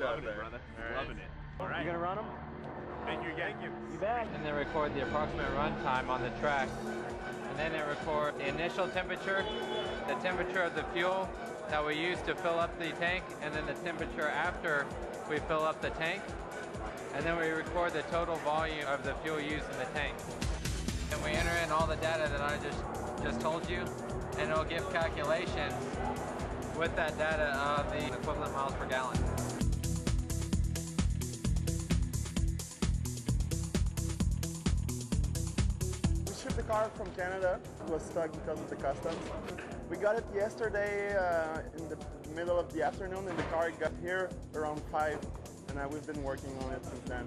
loving there. it, brother. All right. Loving it. All right. You gonna run them? Thank you again. You bet. and then record the approximate run time on the track. And then it record the initial temperature, the temperature of the fuel that we use to fill up the tank, and then the temperature after we fill up the tank. And then we record the total volume of the fuel used in the tank. And we enter in all the data that I just just told you, and it'll give calculations with that data of the equivalent miles per gallon. We shipped the car from Canada. It was stuck because of the customs. We got it yesterday uh, in the middle of the afternoon, and the car got here around 5, and uh, we've been working on it since then.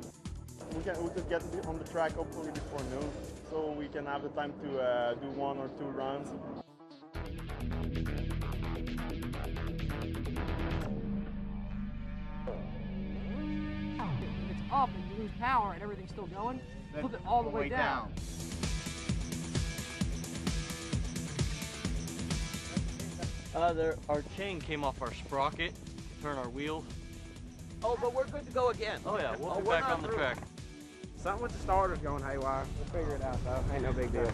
We, can, we could get it on the track hopefully before noon, so we can have the time to uh, do one or two runs. If it's up and you lose power and everything's still going, flip it all the way down. Uh, there, our chain came off our sprocket. Turn our wheel. Oh, but we're good to go again. Oh yeah, we'll Oh, be we're back not on the through. track. Something with the starter's going haywire. We'll figure it out though. Ain't no big deal.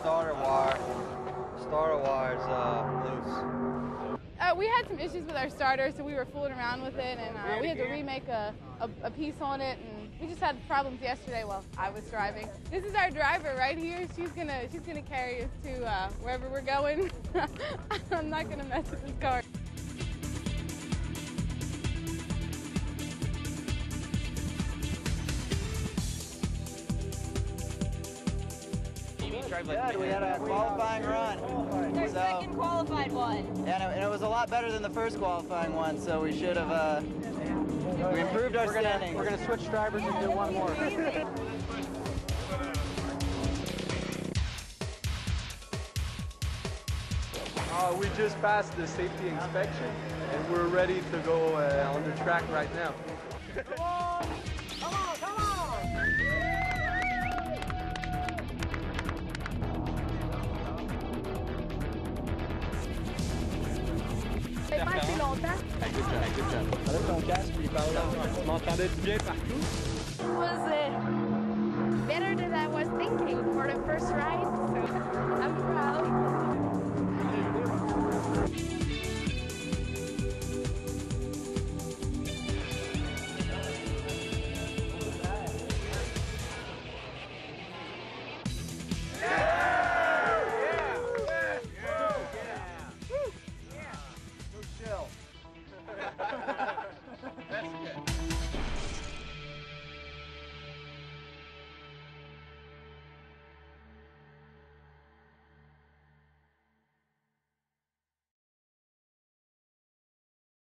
Starter wire. Starter wire's uh, loose. We had some issues with our starter, so we were fooling around with it, and uh, we had to remake a, a, a piece on it, and we just had problems yesterday while I was driving. This is our driver right here. She's gonna she's gonna carry us to uh, wherever we're going. I'm not gonna mess with this car. Good, we had a qualifying run. Their So- second qualified one. And it, and it was a lot better than the first qualifying one, so we should have, uh, we improved our standings. We're gonna switch drivers and do one more. Uh, we just passed the safety inspection and we're ready to go uh, on the track right now. Pas assez longtemps. M'entendais-tu bien partout? It was uh, better than I was thinking for